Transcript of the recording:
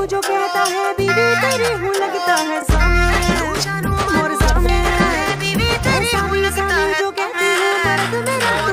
तू जो कहता है, बीवी तेरी हूँ, लगता है सामने। और सामने बीवी तेरी हूँ लगता है जो कहती है, मर्द मेरा